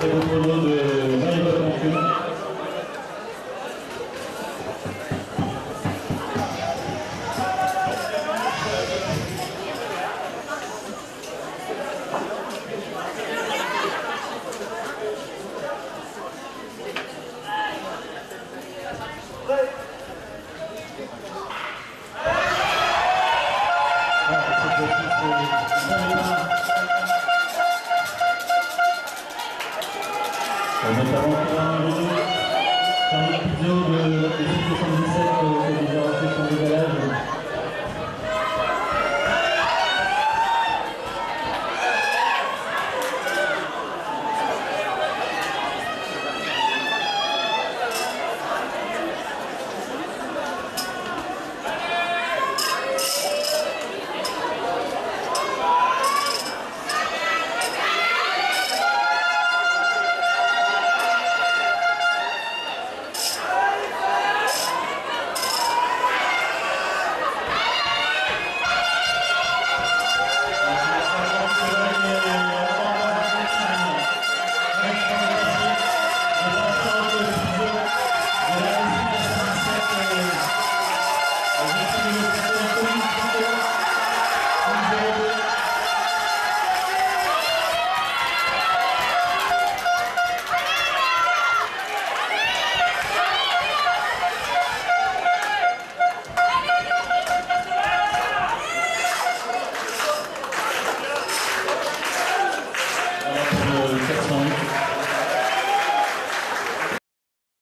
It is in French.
c'est le polo de notamment Pierre Renaud, Carlo Pizzo de